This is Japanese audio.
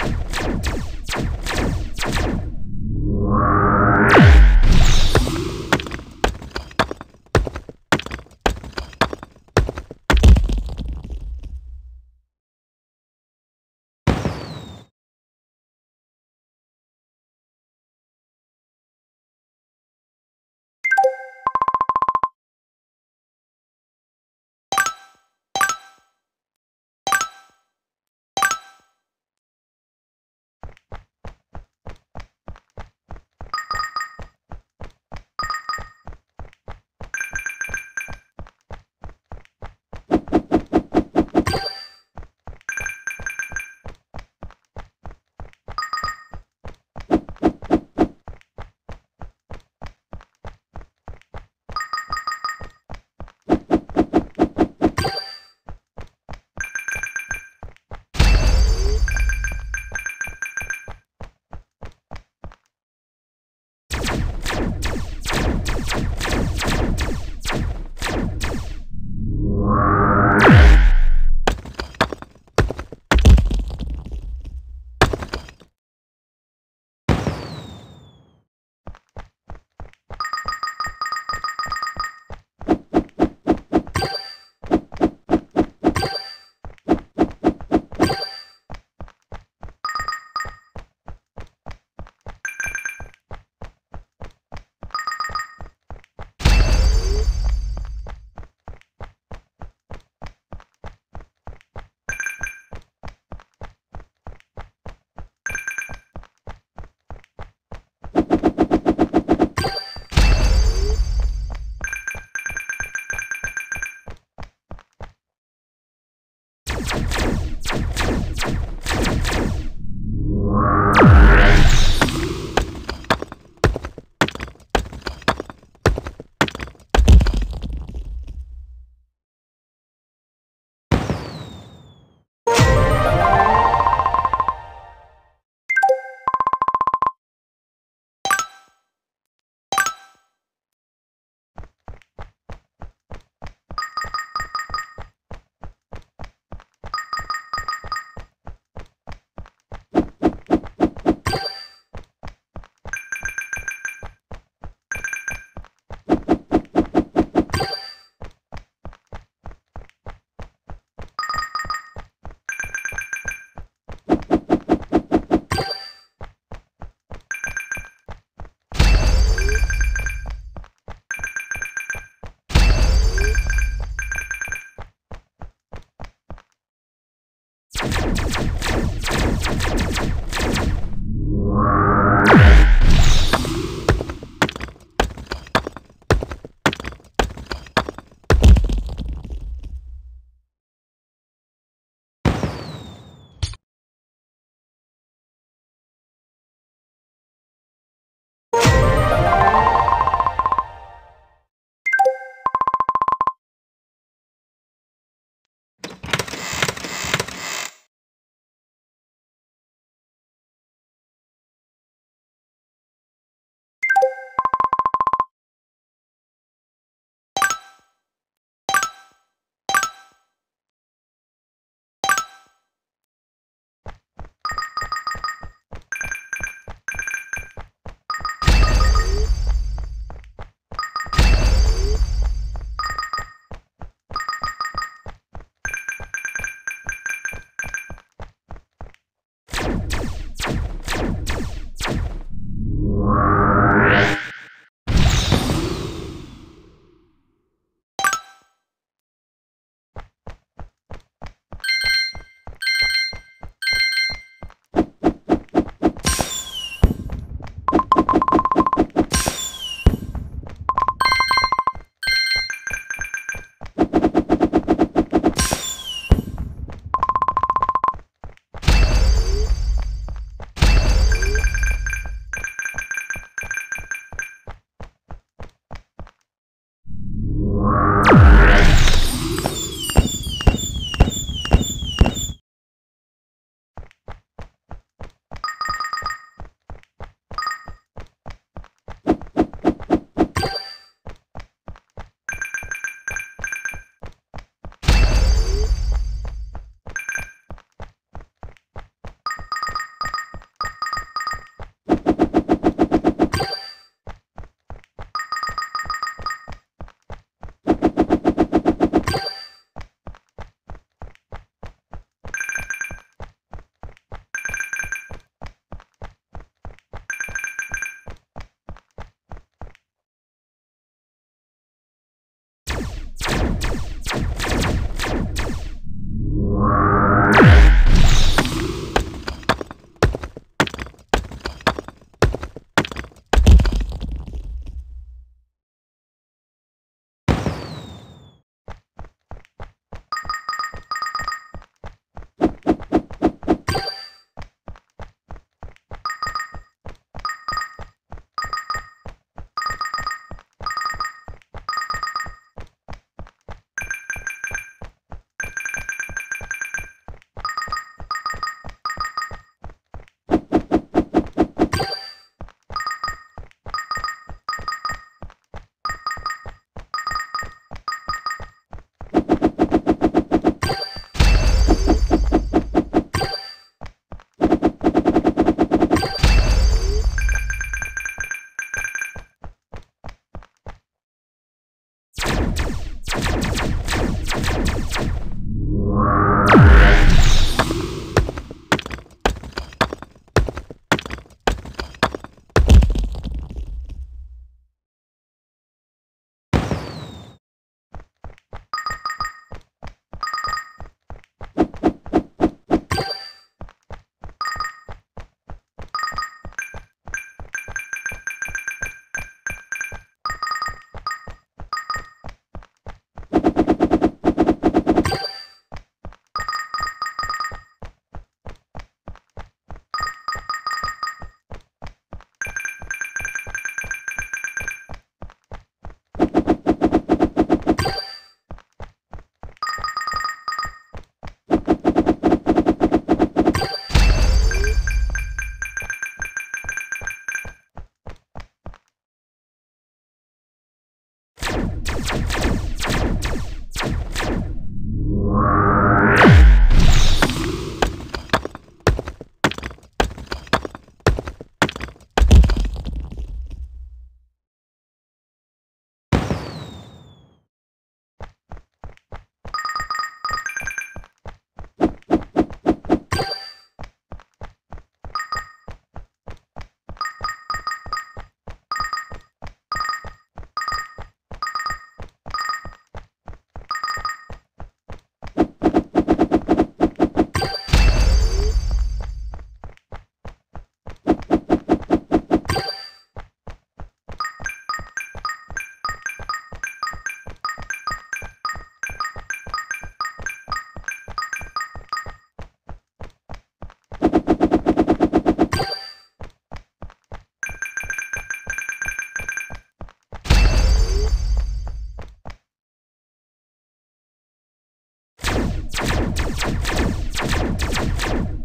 you. あっ!